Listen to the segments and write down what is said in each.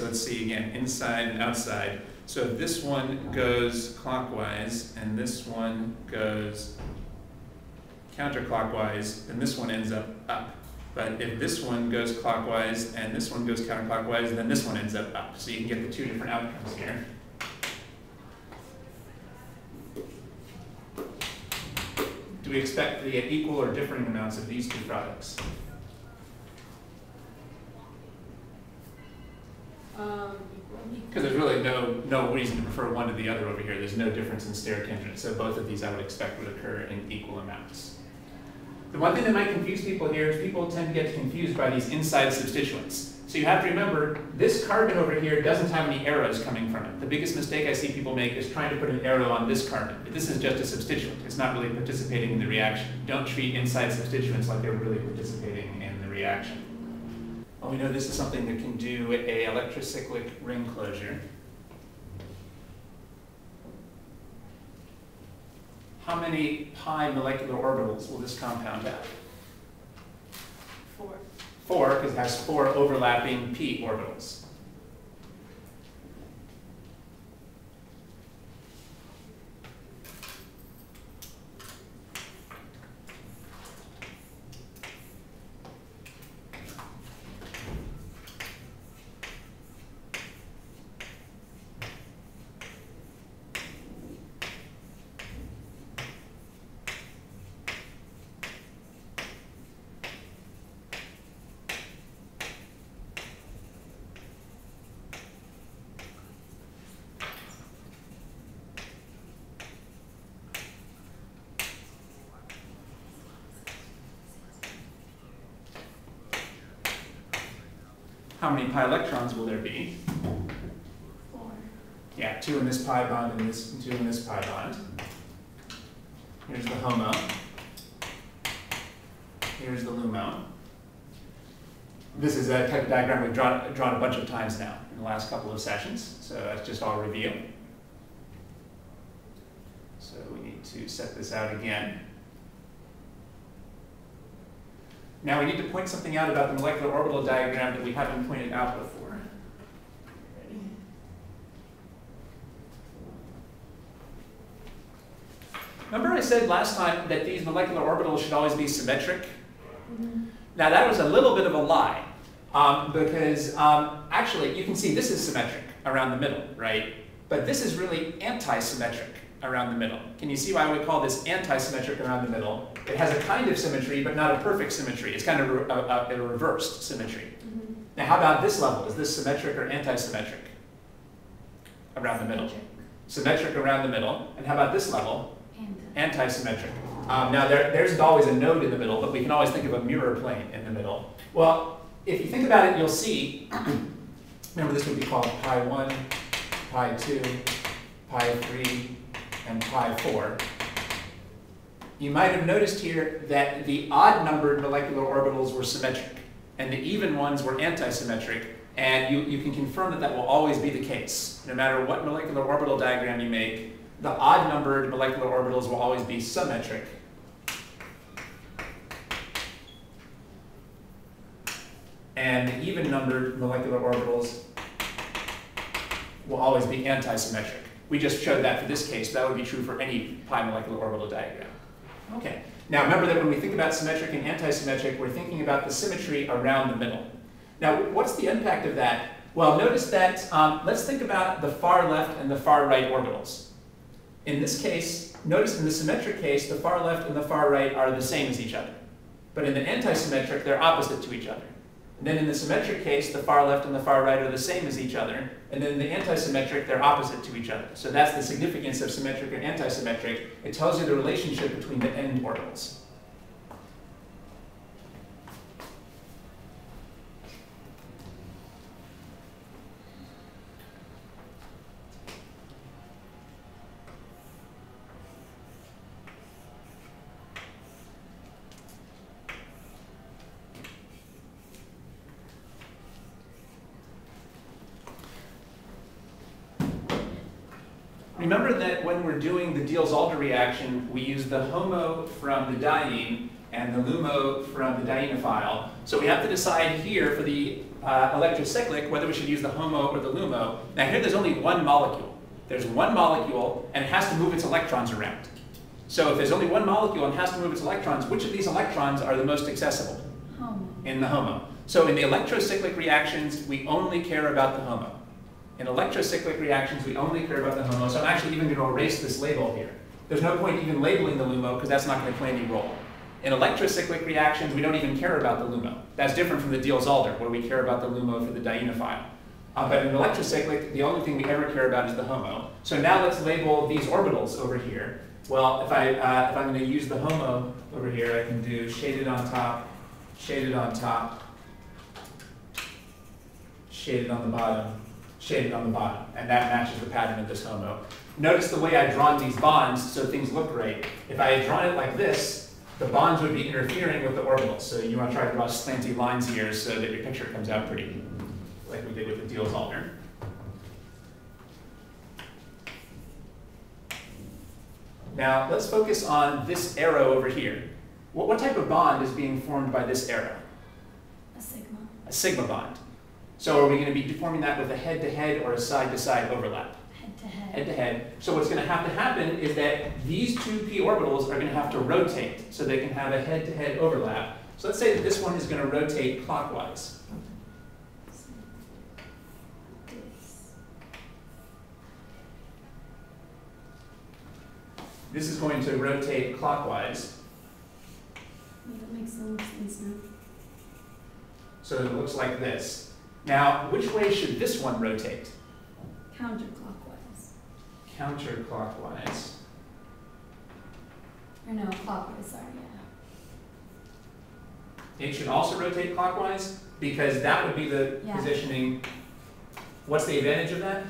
let's see again, inside and outside. So this one goes clockwise and this one goes counterclockwise, then this one ends up up. But if this one goes clockwise and this one goes counterclockwise, then this one ends up up. So you can get the two different outcomes here. Do we expect to get equal or differing amounts of these two products? Because there's really no, no reason to prefer one to the other over here. There's no difference in sterotangent. So both of these I would expect would occur in equal amounts. The one thing that might confuse people here is people tend to get confused by these inside substituents. So you have to remember, this carbon over here doesn't have any arrows coming from it. The biggest mistake I see people make is trying to put an arrow on this carbon. This is just a substituent. It's not really participating in the reaction. Don't treat inside substituents like they're really participating in the reaction. Well, we know this is something that can do a electrocyclic ring closure. How many pi molecular orbitals will this compound have? four. Four, because it has four overlapping p orbitals. How many pi electrons will there be? Four. Yeah, two in this pi bond and this two in this pi bond. Here's the HOMO. Here's the LUMO. This is a type of diagram we've drawn, drawn a bunch of times now in the last couple of sessions, so that's just all review. So we need to set this out again. Now we need to point something out about the molecular orbital diagram that we haven't pointed out before. Remember I said last time that these molecular orbitals should always be symmetric? Now that was a little bit of a lie, um, because um, actually you can see this is symmetric around the middle, right? But this is really anti-symmetric around the middle. Can you see why we call this anti-symmetric around the middle? It has a kind of symmetry, but not a perfect symmetry. It's kind of a, a, a reversed symmetry. Now how about this level? Is this symmetric or anti-symmetric? Around the middle. Symmetric around the middle. And how about this level? Anti-symmetric. Um, now there, there's always a node in the middle, but we can always think of a mirror plane in the middle. Well, if you think about it, you'll see, remember this would be called pi 1, pi 2, pi 3, and pi 4. You might have noticed here that the odd numbered molecular orbitals were symmetric, and the even ones were anti-symmetric, and you, you can confirm that that will always be the case. No matter what molecular orbital diagram you make, the odd numbered molecular orbitals will always be symmetric. And the even numbered molecular orbitals will always be anti-symmetric. We just showed that for this case. That would be true for any pi molecular orbital diagram. Okay. Now remember that when we think about symmetric and anti-symmetric, we're thinking about the symmetry around the middle. Now, what's the impact of that? Well, notice that, um, let's think about the far left and the far right orbitals. In this case, notice in the symmetric case, the far left and the far right are the same as each other. But in the anti-symmetric, they're opposite to each other. And then in the symmetric case, the far left and the far right are the same as each other. And then in the anti-symmetric, they're opposite to each other. So that's the significance of symmetric and anti-symmetric. It tells you the relationship between the end orbitals. Remember that when we're doing the Diels-Alder reaction, we use the HOMO from the diene and the LUMO from the dienophile. So we have to decide here for the uh, electrocyclic, whether we should use the HOMO or the LUMO. Now here there's only one molecule. There's one molecule and it has to move its electrons around. So if there's only one molecule and has to move its electrons, which of these electrons are the most accessible? Homo. In the HOMO. So in the electrocyclic reactions, we only care about the HOMO. In electrocyclic reactions, we only care about the HOMO. So I'm actually even going to erase this label here. There's no point even labeling the LUMO because that's not going to play any role. In electrocyclic reactions, we don't even care about the LUMO. That's different from the Diels-Alder, where we care about the LUMO for the dienophile. Uh, but in electrocyclic, the only thing we ever care about is the HOMO. So now let's label these orbitals over here. Well, if, I, uh, if I'm going to use the HOMO over here, I can do shaded on top, shaded on top, shaded on the bottom, shaded on the bottom. And that matches the pattern of this HOMO. Notice the way I've drawn these bonds so things look great. If I had drawn it like this, the bonds would be interfering with the orbitals. So you want to try to draw slanty lines here so that your picture comes out pretty, like we did with the Diels-Alder. Now let's focus on this arrow over here. What, what type of bond is being formed by this arrow? A sigma. A sigma bond. So are we going to be forming that with a head-to-head -head or a side-to-side -side overlap? Head-to-head. Head-to-head. So what's going to have to happen is that these two p orbitals are going to have to rotate so they can have a head-to-head -head overlap. So let's say that this one is going to rotate clockwise. This is going to rotate clockwise. That makes sense now. So it looks like this. Now, which way should this one rotate? Counterclockwise. Counterclockwise. Or no, clockwise, sorry, yeah. It should also rotate clockwise because that would be the Yeah. positioning. What's the advantage of that?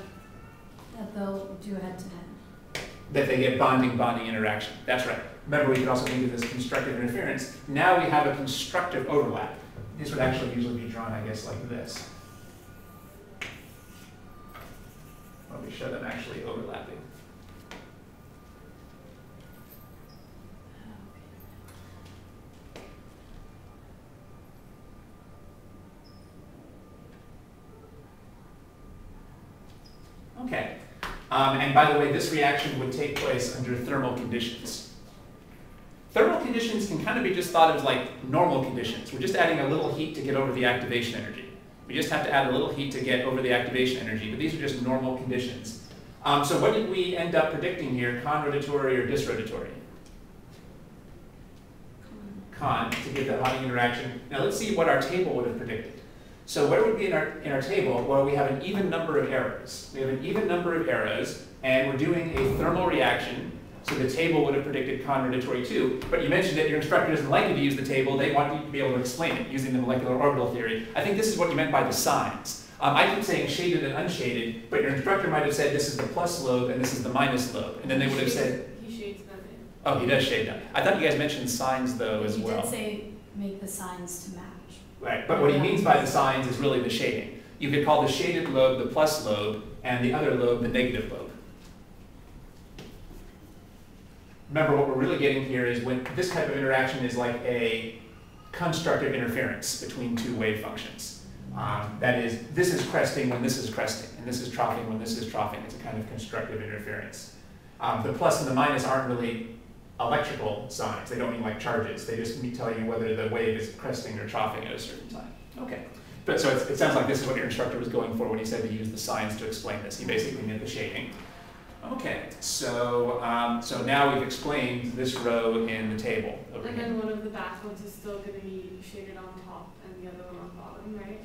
That they'll do head-to-head. That they get bonding bonding interaction. That's right. Remember, we could also think of this constructive interference. Now we have a constructive overlap. This would actually usually be drawn, I guess, like this. Me show them actually overlapping. Okay. Um, and by the way, this reaction would take place under thermal conditions. Thermal conditions can kind of be just thought of like normal conditions. We're just adding a little heat to get over the activation energy. We just have to add a little heat to get over the activation energy, but these are just normal conditions. Um, so what did we end up predicting here, con-rotatory or disrotatory? Con, to get the bonding interaction. Now let's see what our table would have predicted. So what would be in our, in our table? Well, we have an even number of arrows. We have an even number of arrows, and we're doing a thermal reaction. So the table would have predicted con-rotatory too, but you mentioned that your instructor doesn't like you to use the table, they want you to be able to explain it using the molecular orbital theory. I think this is what you meant by the signs. Um, I keep saying shaded and unshaded, but your instructor might have said this is the plus lobe and this is the minus lobe, and then they would have said, He shades them in. oh, he does shade them. I thought you guys mentioned signs though as You well. did say make the signs to match. Right, but what he means by the signs is really the shading. You could call the shaded lobe the plus lobe and the other lobe the negative lobe. Remember, what we're really getting here is when this type of interaction is like a constructive interference between two wave functions. Um, that is, this is cresting when this is cresting, and this is troughing when this is troughing. It's a kind of constructive interference. Um, the plus and the minus aren't really electrical signs. They don't mean like charges. They just mean tell you whether the wave is cresting or troughing at a certain time. Okay. But so it sounds like this is what your instructor was going for when he said to use the signs to explain this. He basically meant the shading. Okay, so um, so now we've explained this row in the table over And here. then one of the back ones is still gonna be shaded on top and the other one on bottom, right?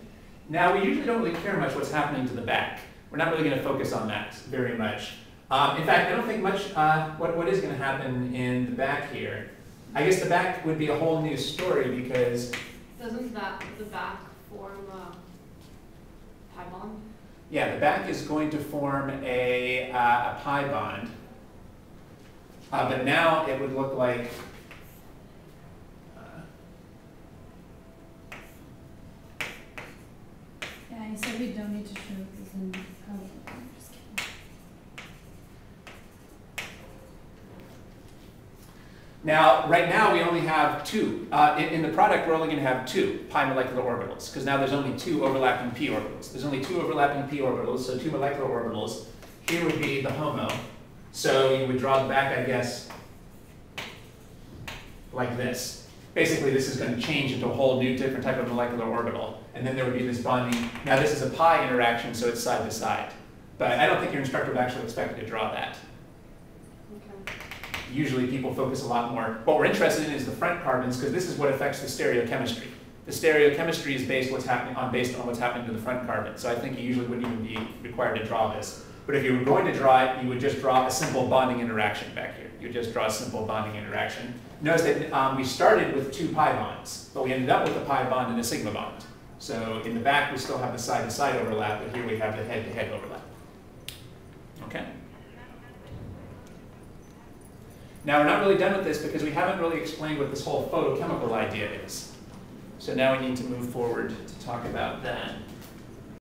Now we usually don't really care much what's happening to the back. We're not really going to focus on that very much. Um, in fact, I don't think much uh, what, what is going to happen in the back here. I guess the back would be a whole new story because Doesn't that, the back form a pi bond? Yeah, the back is going to form a, uh, a pi bond. Uh, but now it would look like, Yeah, he said we don't need to show this in, oh, I'm just kidding. Now, right now, we only have two. Uh, in, in the product, we're only going to have two pi molecular orbitals, because now there's only two overlapping p orbitals. There's only two overlapping p orbitals, so two molecular orbitals. Here would be the HOMO. So you would draw the back, I guess, like this. Basically, this is going to change into a whole new different type of molecular orbital. And then there would be this bonding. Now, this is a pi interaction, so it's side to side. But I don't think your instructor would actually expect you to draw that. Usually people focus a lot more. What we're interested in is the front carbons, because this is what affects the stereochemistry. The stereochemistry is based what's happening on based on what's happening to the front carbon. So I think you usually wouldn't even be required to draw this. But if you were going to draw it, you would just draw a simple bonding interaction back here. You would just draw a simple bonding interaction. Notice that um, we started with two pi bonds, but we ended up with a pi bond and a sigma bond. So in the back, we still have the side-to-side overlap, but here we have the head-to-head overlap. Okay? Now, we're not really done with this because we haven't really explained what this whole photochemical idea is. So now we need to move forward to talk about that.